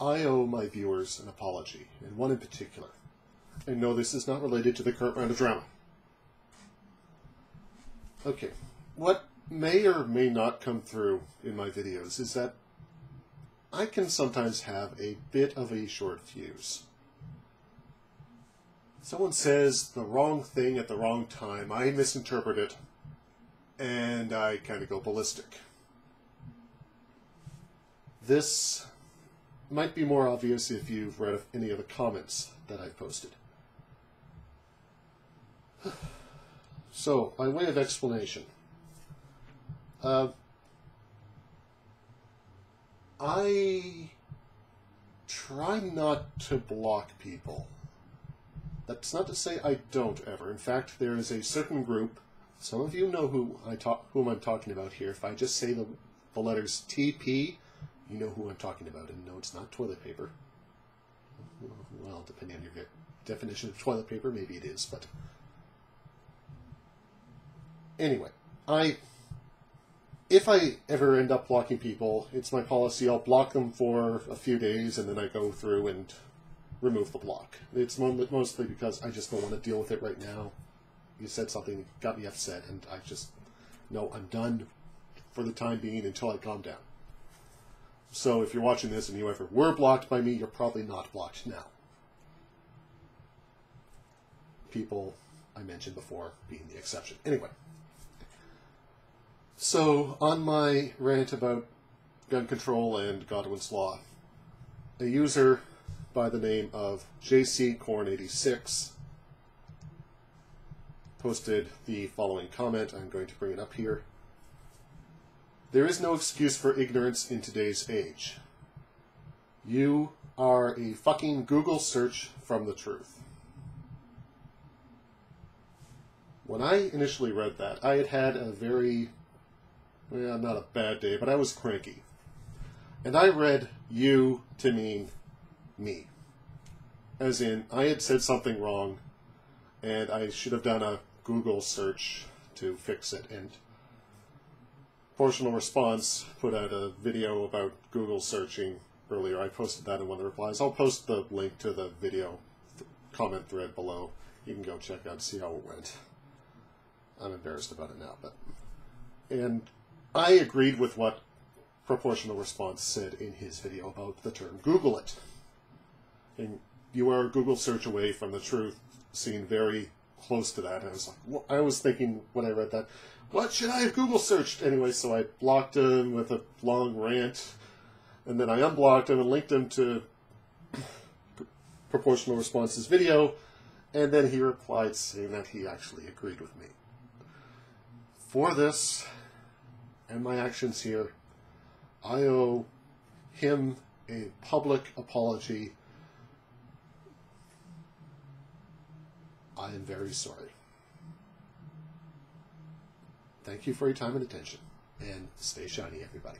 I owe my viewers an apology, and one in particular. And no, this is not related to the current round of drama. Okay, what may or may not come through in my videos is that I can sometimes have a bit of a short fuse. Someone says the wrong thing at the wrong time, I misinterpret it, and I kind of go ballistic. This might be more obvious if you've read any of the comments that I've posted. So, by way of explanation, uh, I try not to block people. That's not to say I don't ever. In fact, there is a certain group. Some of you know who I talk, whom I'm talking about here. If I just say the, the letters TP, you know who I'm talking about. And no, it's not toilet paper. Well, depending on your definition of toilet paper, maybe it is, but Anyway, I if I ever end up blocking people, it's my policy. I'll block them for a few days, and then I go through and remove the block. It's mostly because I just don't want to deal with it right now. You said something, got me upset, and I just no, I'm done for the time being until I calm down. So if you're watching this and you ever were blocked by me, you're probably not blocked now. People I mentioned before being the exception. Anyway. So, on my rant about gun control and Godwin's Law, a user by the name of jckorn86 posted the following comment. I'm going to bring it up here. There is no excuse for ignorance in today's age. You are a fucking Google search from the truth. When I initially read that, I had had a very well, not a bad day, but I was cranky. And I read you to mean me. As in, I had said something wrong, and I should have done a Google search to fix it. And Proportional Response put out a video about Google searching earlier. I posted that in one of the replies. I'll post the link to the video th comment thread below. You can go check out, see how it went. I'm embarrassed about it now, but and I agreed with what Proportional Response said in his video about the term Google it. And you are a Google search away from the truth, seemed very close to that. I was like, well, I was thinking when I read that, what should I have Google searched anyway? So I blocked him with a long rant, and then I unblocked him and linked him to Proportional Response's video, and then he replied saying that he actually agreed with me. For this, and my actions here, I owe him a public apology. I am very sorry. Thank you for your time and attention, and stay shiny, everybody.